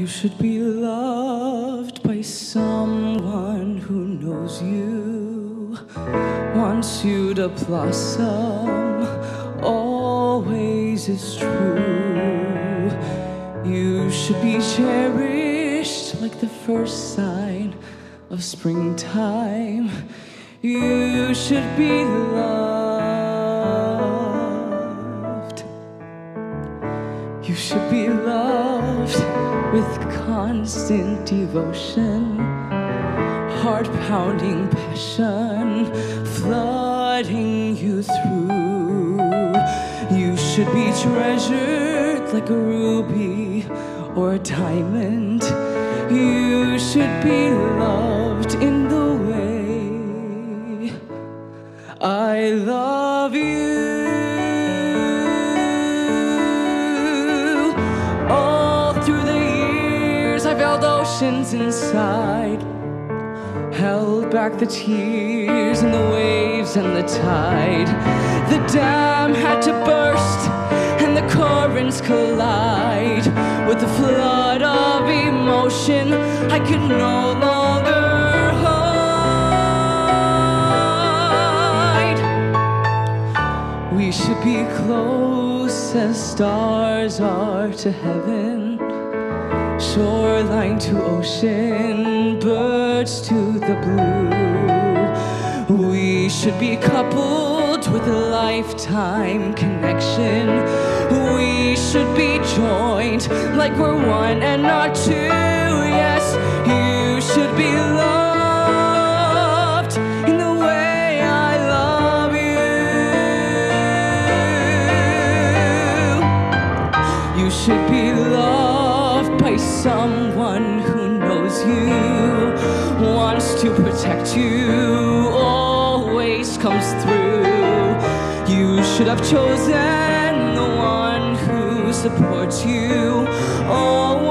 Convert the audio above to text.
You should be loved by someone who knows you, wants you to blossom, always is true. You should be cherished like the first sign of springtime. You should be loved. You should be loved with constant devotion, heart pounding passion, flooding you through. You should be treasured like a ruby or a diamond. You should be loved in the way I love you. Oceans inside, held back the tears and the waves and the tide. The dam had to burst, and the currents collide with the flood of emotion I could no longer hide. We should be close as stars are to heaven, shoreline to ocean, birds to the blue. We should be coupled with a lifetime connection. We should be joined like we're one and not two. Yes, you should be loved in the way I love you. You should be someone who knows you, wants to protect you, always comes through. You should have chosen the one who supports you, always.